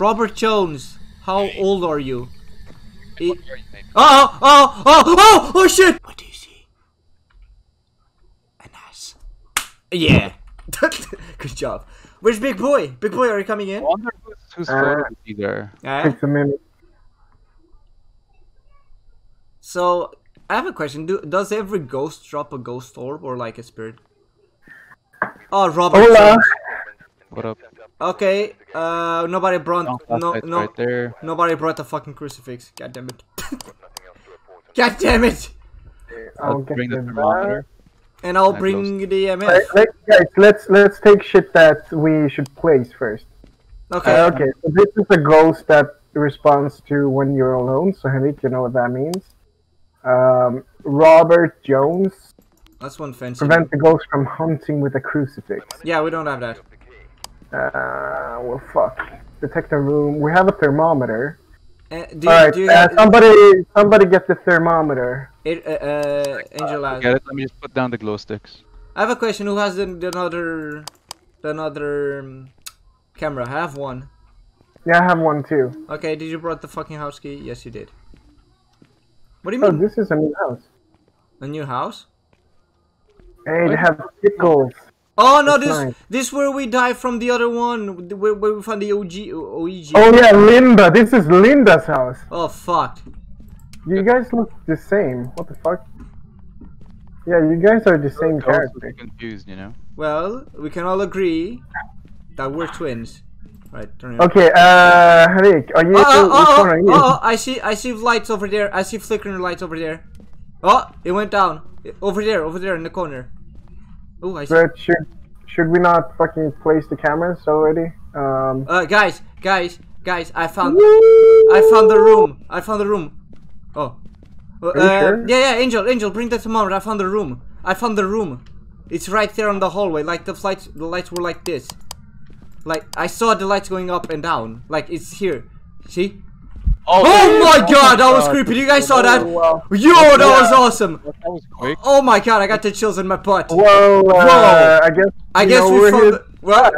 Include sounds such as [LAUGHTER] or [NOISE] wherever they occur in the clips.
Robert Jones, how old are you? What you? Oh, oh, oh, oh, oh, shit! What do you see? An ass. Yeah. [LAUGHS] Good job. Where's Big Boy? Big Boy, are you coming I in? wonder who's, who's Uh, photo is there. Yeah. A minute. So, I have a question. Do, does every ghost drop a ghost orb or like a spirit? Oh, Robert. Hola. What up? Okay, uh, nobody brought No, no no right there. nobody brought the fucking crucifix. God damn it. [LAUGHS] God damn it! I'll I'll bring the the thermometer. And I'll That bring the Right, EMF. let, guys, let's let's take shit that we should place first. Okay. Uh, okay, so this is a ghost that responds to when you're alone. So Henrik, you know what that means. Um, Robert Jones That's one fancy. prevent the ghost from hunting with a crucifix. Yeah, we don't have that. Uh, well, fuck. Detect a room. We have a thermometer. Uh, do, you, All right, do you uh, have somebody, somebody get the thermometer. it, uh, uh, Angel has- Get it? Let me just put down the glow sticks. I have a question. Who has the, the another, the another um, camera? I have one. Yeah, I have one too. Okay, did you brought the fucking house key? Yes, you did. What do you Oh, mean? this is a new house. A new house? Hey, they have pickles. Oh no, That's this nice. this where we died from the other one, where, where we found the OG OEG. Oh yeah, Linda. This is Linda's house. Oh fuck. You guys look the same. What the fuck? Yeah, you guys are the same Ghosts will character. confused, you know. Well, we can all agree that we're twins. Right, turn it. Okay, uh, Henrik, are you? Oh, oh, which oh, one are oh, you? oh, I see, I see lights over there. I see flickering lights over there. Oh, it went down. Over there, over there in the corner. Oh, I see. But should should we not fucking place the cameras already? Um. Uh, guys, guys, guys, I found, I found the room. I found the room. Oh. Uh, you sure? Yeah, yeah, Angel, Angel, bring the thermometer. I found the room. I found the room. It's right there on the hallway. Like the lights, the lights were like this. Like I saw the lights going up and down. Like it's here. See? Oh, my god, that was creepy. You guys saw that? Oh, wow. Yo, that was awesome. That was quick. Oh my god, I got the chills in my butt. Well, uh, Whoa. I guess. I guess know, we we're found. here- The, well,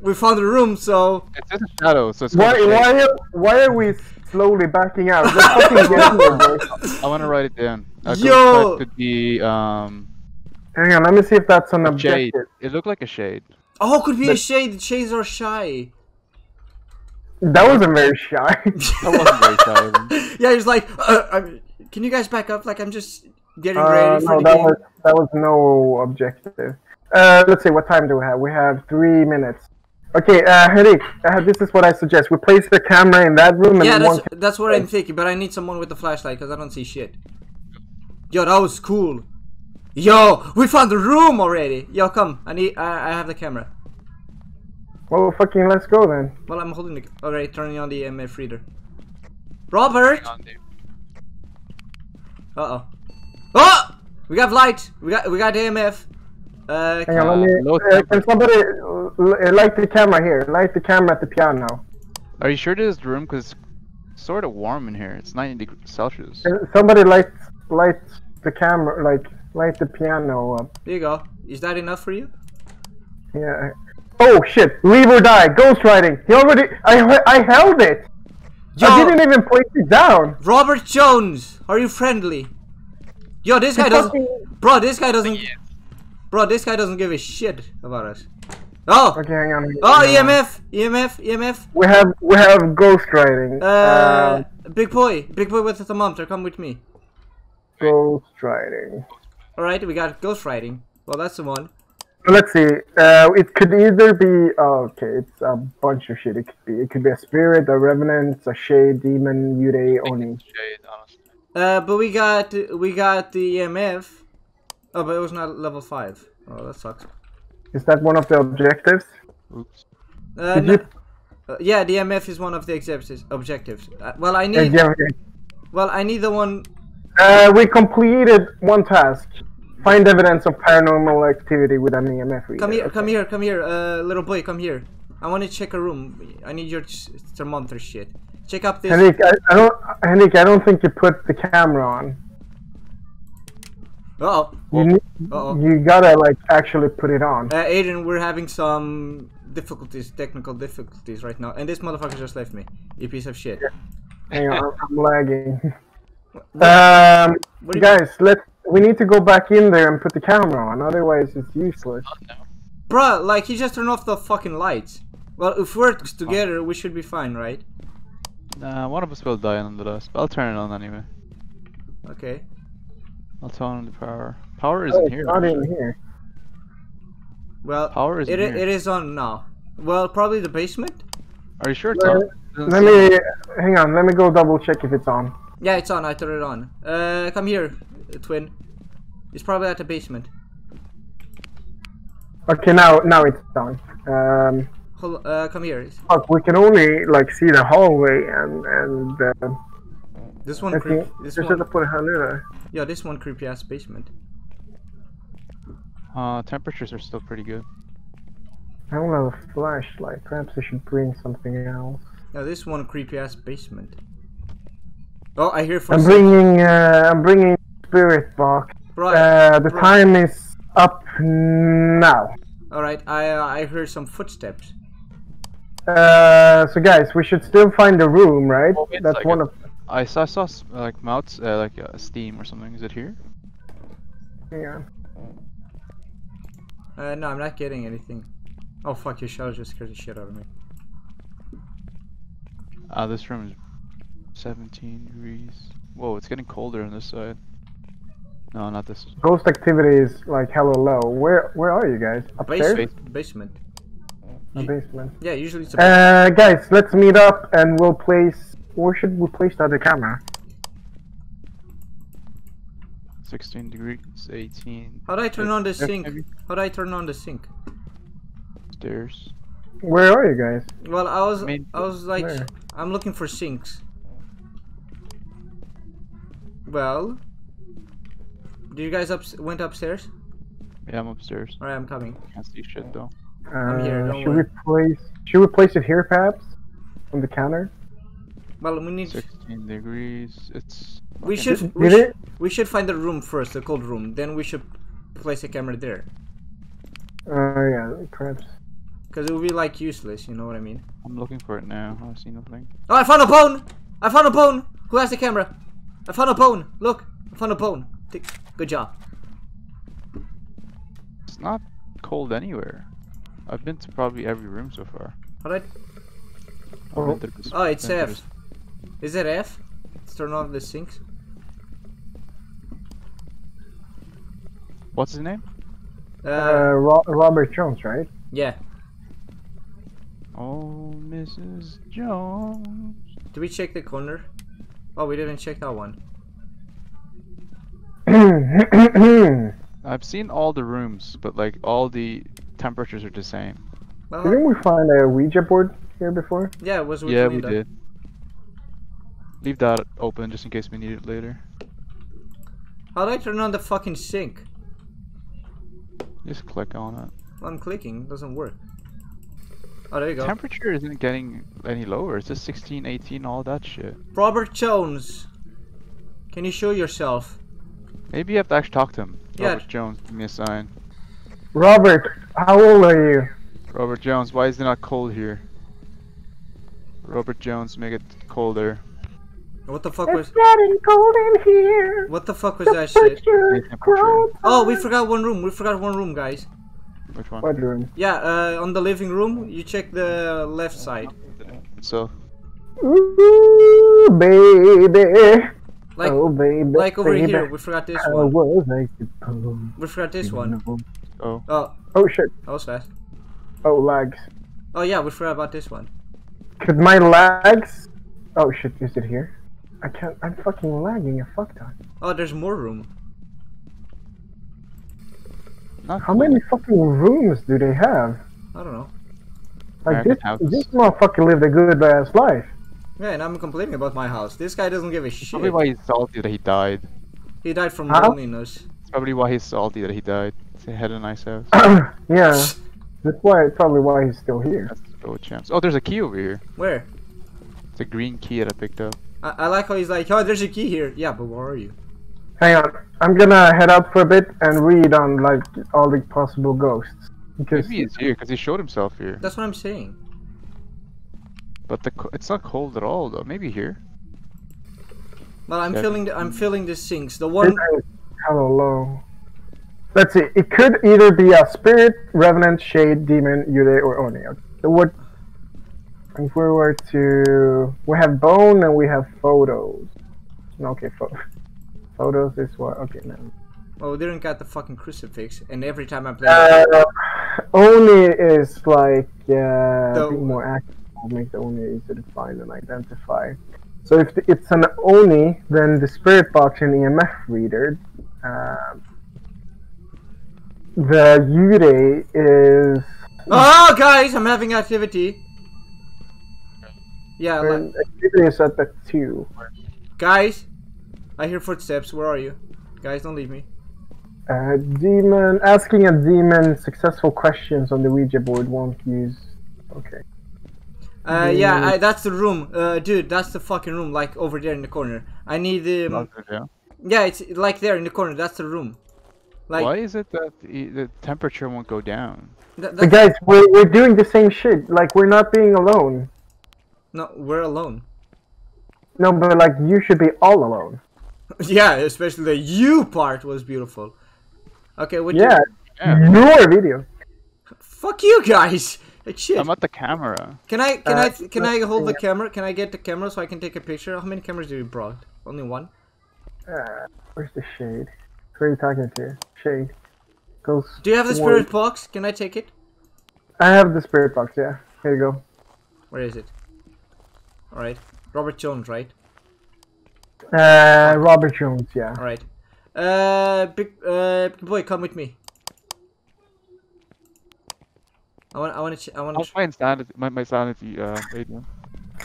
we found the room, so It's just a shadow, so it's Why? Why? Are, why are we slowly backing out? Let's [LAUGHS] fucking get in there, boys. I want to write it down. A ghost Yo! could be um Hang on, let me see if that's an a shade. objective. It looked like a shade. oh, could be a But- shade. Shades are shy. That wasn't very shy. [LAUGHS] That wasn't very shy. of [LAUGHS] yeah, he's like, uh, uh, can you guys back up? Like I'm just getting Uh, ready for no, the that game. was that was no objective. Uh, let's see, what time do we have? We have three minutes. Okay, uh, Henrik, uh, this is what I suggest. We place the camera in that room and Yeah, that's that's what I'm thinking. But I need someone with a flashlight because I don't see shit. Yo, that was cool. Yo, we found the room already. Yo, come. I need. I, I have the camera. Well, fucking let's go then. Well, I'm holding the. Alright, turning on the EMF reader. Robert. Hang on, dude. Uh oh. Oh! We got light. We got we got EMF. Uh, Hang on, let me. Uh, can somebody uh, light the camera here? Light the camera at the piano. Are you sure this room? Cause it's sort of warm in here. It's 90 degrees Celsius. Uh, Somebody light light the camera, like light the piano up. there you go. Is that enough for you? Yeah. Oh shit! Leave or die. Ghost writing. He already. I I held it. I didn't even place it down. Robert Jones, are you friendly? Yo, this guy doesn't. Bro, this guy doesn't. Bro, this guy doesn't give a shit about us. Oh! Okay, hang on. Oh, hang on. EMF! EMF! EMF! We have we have ghost writing. Uh, Um, big boy, big boy with the thermometer, come with me. ghost writing. Alright, we got ghost writing. Well, that's the one. Let's see. Uh, it could either be oh, okay. It's a bunch of shit. It could be. It could be a spirit, a revenant, a shade, demon, yurei, oni. Shade, honestly. Uh, but we got we got the EMF. Oh, but it was not level five. Oh, that sucks. Is that one of the objectives? Oops. Uh, Did no- uh, yeah, the EMF is one of the objectives. Objectives. Uh, well, I need. yeah, okay. Well, I need the one. Uh, we completed one task. Find evidence of paranormal activity with an EMF reader. Come here, Okay. come here, come here, uh, little boy, come here. I want to check a room. I need your thermometer shit. Check up this. Henrik, I, I don't. Henrik, I don't think you put the camera on. Uh oh. You need, Uh-oh. you gotta like actually put it on. Uh, Aiden, we're having some difficulties, technical difficulties right now, and this motherfucker just left me. You piece of shit. Hang on, I'm lagging. [LAUGHS] What- Um, what you- guys, let we need to go back in there and put the camera on. Otherwise, it's useless. Bruh, like he just turned off the fucking lights. Well, if we're together, we should be fine, right? Nah, one of us will die nonetheless. But I'll turn it on anyway. Okay. I'll turn on the power. Power Oh, isn't it's here. not in here. Well, Power isn't it, here. it is on now. Well, probably the basement. Are you sure it's Let, on? Let me hang on. Let me go double check if it's on. Yeah, it's on. I turned it on. Uh, come here, twin. It's probably at the basement. Okay, now now it's on. Um, Hold, uh, come here. fuck, we can only like see the hallway and and. Uh, This one I creep. This just one. have to put a hand in there. Yeah, this one creepy ass basement. Uh, temperatures are still pretty good. I don't have a flashlight. Perhaps I should bring something else. Yeah, this one creepy ass basement. Oh, I hear I'm bringing. Uh, I'm bringing spirit box. Right. Uh, the right. time is up now. All right. I uh, I heard some footsteps. Uh, so guys, we should still find the room, right? Oh, That's second. one of. I saw, I saw uh, like mouths, uh, like uh, steam or something. Is it here? Hang on. Uh, no, I'm not getting anything. Oh fuck! Your shadow just scared the shit out of me. Ah, this room is 17 degrees. Whoa, it's getting colder on this side. No, not this. Ghost activity is like hella low. Where Where are you guys? Upstairs? Basement. Basement. The basement. Yeah, usually it's a basement. Uh, guys, let's meet up and we'll place. Where should we place the other camera? 16 degrees, 18 How do I turn on the sink? How do I turn on the sink? stairs. Where are you guys? Well, I was Main- I was like Where? I'm looking for sinks. Well, do you guys up went upstairs? Yeah, I'm upstairs. Alright, I'm coming. Can't see shit though. Uh, here, don't should worry. we place? Should we place it here, perhaps? On the counter? Well, we need 16 degrees. It's. we okay. should Did we, it? should we should find the room first, the cold room. Then we should place a camera there, Uh, yeah, perhaps. because it would be like useless. You know what I mean? I'm looking for it now. I see nothing. Oh, I found a bone! I found a bone! Who has the camera? I found a bone! Look! I found a bone! Tick. Good job. It's not cold anywhere. I've been to probably every room so far. Alright. Oh. been to this- Oh, it's been to F. Is it F? Let's turn off the sinks. What's his name? Uh, Uh, Ro- Robert Jones, right? yeah. Oh, Mrs. Jones. Did we check the corner? Oh, we didn't check that one. [COUGHS] I've seen all the rooms, but like all the temperatures are the same. Well, Didn't we find a Ouija board here before? yeah, it was with yeah, we did. Leave that open just in case we need it later. How do I turn on the fucking sink? Just click on it. Well, I'm clicking, it doesn't work. Oh, there you go. Temperature isn't getting any lower. It's just 16, 18, all that shit. Robert Jones. Can you show yourself? Maybe you have to actually talk to him. Yeah. Robert Jones, give me a sign. Robert, how old are you? Robert Jones, why is it not cold here? Robert Jones, make it colder. What the fuck was It's getting cold in here. what the fuck was that shit? Oh, we forgot one room. We forgot one room, guys. Which one? What room? Yeah, uh, on the living room, you check the left side. So, Ooh, baby. Like, oh, baby. like over baby. here, we forgot this How one. was I We forgot this one. oh, Oh, Oh shit. that was fast. Oh lags. Oh yeah, we forgot about this one. Could my lags? Oh shit. Is it here? I can't. I'm fucking lagging a fuck ton. Oh, there's more room. not How many fucking rooms do they have? I don't know. Like American this, houses. this motherfucker lived a good ass life. Yeah, and I'm complaining about my house. This guy doesn't give a shit. Probably why he's salty that he died. He died from Huh? loneliness. It's probably why he's salty that he died. He had a nice house. [CLEARS THROAT] yeah, that's why. Probably why he's still here. That's the gold champs. Oh, there's a key over here. Where? It's a green key that I picked up. I, I like how he's like, oh, there's a key here. Yeah, but where are you? Hang on. I'm gonna head up for a bit and read on like all the possible ghosts. Because Maybe he's here because he showed himself here. That's what I'm saying. But the it's not cold at all though. Maybe here. Well, I'm Yeah. feeling the, I'm feeling the sinks. The this one. is hella low. Let's see. It could either be a spirit, revenant, shade, demon, Yurei, or Oni. So what? If we were to, we have bone and we have photos. No, okay, pho- [LAUGHS] photos is what? Okay, no. Oh, we didn't got the fucking crucifix, and every time I play. Uh, Oni is like uh, The- being more active, make the Oni easier to find and identify. So if the, it's an Oni, then the spirit box and EMF reader. Um, the Yurei is oh, guys, I'm having activity. Yeah, like, activity is at the two. guys, I hear footsteps. Where are you? Guys, don't leave me. Uh, demon asking a demon successful questions on the Ouija board won't use. Okay. Uh, yeah, I, that's the room, uh, dude. That's the fucking room, like over there in the corner. I need um, yeah. yeah, it's like there in the corner. That's the room. Like Why is it that the, the temperature won't go down? th- But guys, we're, we're doing the same shit. Like we're not being alone. no, we're alone. No, but like you should be all alone. [LAUGHS] yeah, especially the you part was beautiful. Okay, what? Yeah, Yeah. your video. Fuck you guys. Like shit. I'm at the camera. Can I can Uh, I can I hold the camera? Can I get the camera so I can take a picture? How many cameras do you brought? Only one. Uh, where's the shade? Who are you talking to? Shade. Goes. Do you have the forward. spirit box? Can I take it? I have the spirit box. Yeah. Here you go. Where is it? All right, Robert Jones, right? Uh, Robert Jones. Yeah. All right. Uh, big uh, big boy, come with me. I want I want to I want I'll to. find sanity, my, my sanity, uh, radio.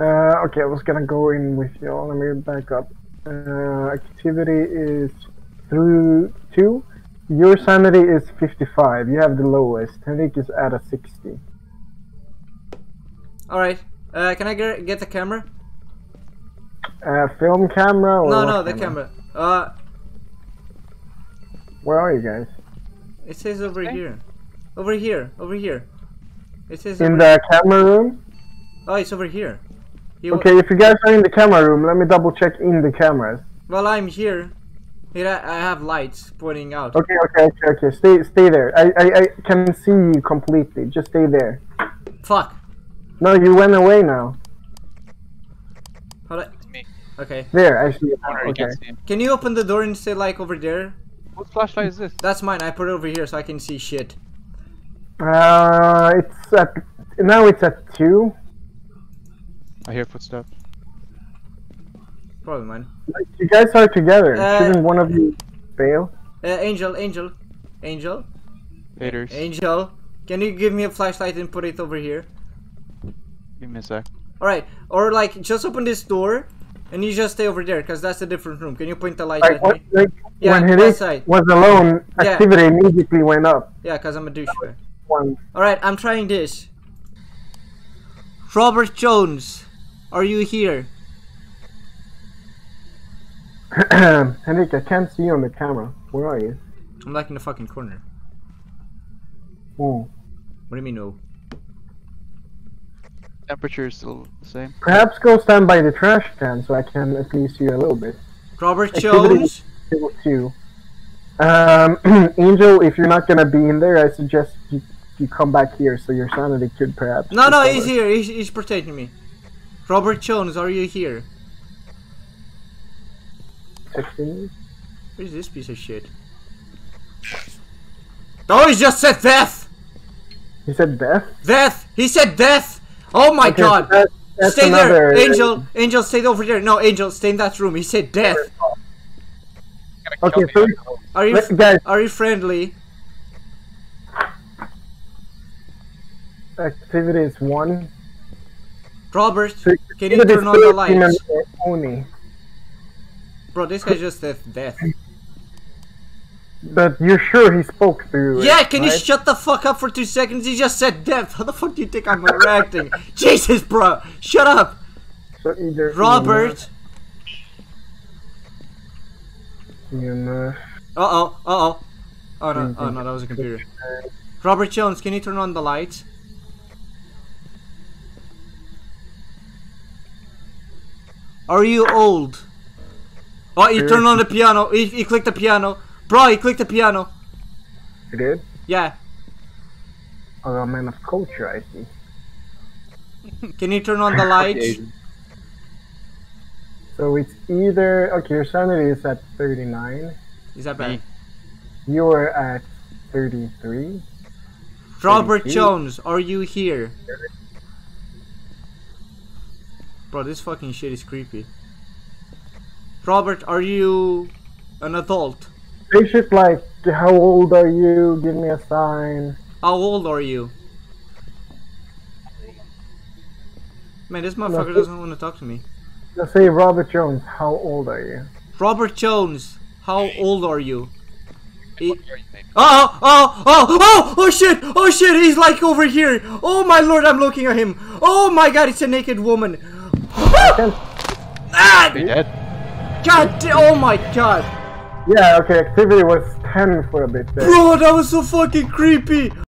Uh, okay, I was gonna go in with you. Let me back up. Uh, activity is through two. Your sanity is 55. You have the lowest. Henrik is at a 60. All right. Uh, can I get get the camera? Uh, film camera or No, no, the camera. Uh, Where are you guys? it says over Okay. here. Over here. Over here. It says. In the camera room? Oh, it's over here. You- Okay, if you guys are in the camera room, let me double check in the cameras. Well, I'm here. Here I, I have lights pointing out. Okay, okay, okay, okay. Stay, stay there. I, I, I can see you completely. Just stay there. Fuck. No, you went away now. Hold on. me. Okay. There, I see you. Okay. can't see him. Can you open the door and stay like over there? What flashlight is this? That's mine. I put it over here so I can see shit. Uh, it's at now. It's at two. I hear footsteps. Probably mine. Like, you guys are together. Uh, Shouldn't one of you fail? Uh, Angel, Angel, Angel, Haters. Angel. Can you give me a flashlight and put it over here? Give me a sec. All right. Or like just open this door and you just stay over there because that's a different room. Can you point the light Like, at what, me? like Yeah, when he was alone, Yeah. activity immediately went up. Yeah, because I'm a douchebag. One. All right. I'm trying this. Robert Jones, are you here? [CLEARS THROAT] Henrik, I can't see you on the camera. Where are you? I'm like in the fucking corner. Oh. What do you mean no? Temperature is still the same. Perhaps go stand by the trash can so I can at least see you a little bit. Robert Activity- Jones. Level two. Um, [CLEARS THROAT] Angel, if you're not gonna be in there, I suggest you, you come back here so your sanity could perhaps. No, no, he's here. He's, he's protecting me. Robert Jones, are you here? Sixteen. Where's this piece of shit? Oh, he just said death! He said death. Death! He said death! Oh my Okay, god! that- that's stay another. there! Angel! Angel, stay over there! No, Angel, stay in that room. He said death! Okay, so Are you guys, are you friendly? Activity is one. Robert, So can you turn on the lights? Oni. Bro, this guy just said death. But you're sure he spoke to you? Yeah, can you shut the fuck up for two seconds? He just said death. How the fuck do you think I'm reacting? [LAUGHS] Jesus, bro! Shut up! So either Robert! EMF, Uh oh, uh oh. Oh no, oh no, that was a computer. Robert Jones, can you turn on the lights? Are you old? Oh, you turned on the piano. You, he clicked the piano. Bro, you clicked the piano. You did? Yeah. Oh, a man of culture, I see. Can you turn on the lights? So it's either okay. Your sanity is at 39. Is that bad? Mm. You were at 33. Robert 32. Jones, are you here? Bro, this fucking shit is creepy. Robert, are you an adult? It's just like, how old are you? Give me a sign. How old are you? Man, this motherfucker doesn't want to talk to me. Let's say Robert Jones. How old are you? Robert Jones, how old are you? He- Oh, oh, oh, oh, oh shit, oh shit, he's like over here. Oh my lord, I'm looking at him. Oh my god, it's a naked woman. Ah, They dead? god, da- oh my god. Yeah. Okay. Activity was 10 for a bit there. Bro, that was so fucking creepy.